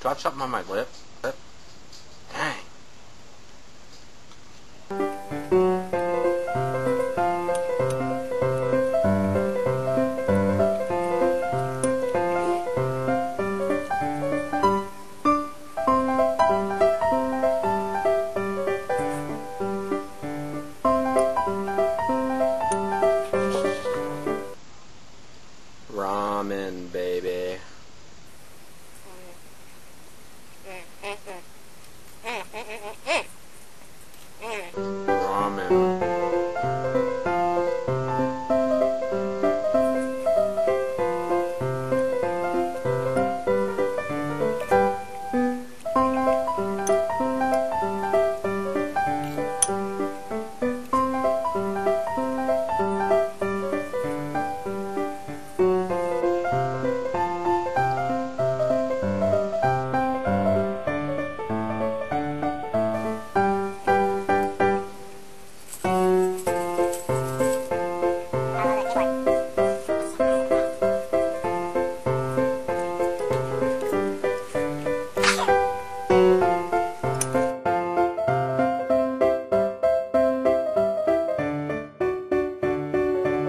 Drop something on my lips. Ramen, baby. Mm-hmm.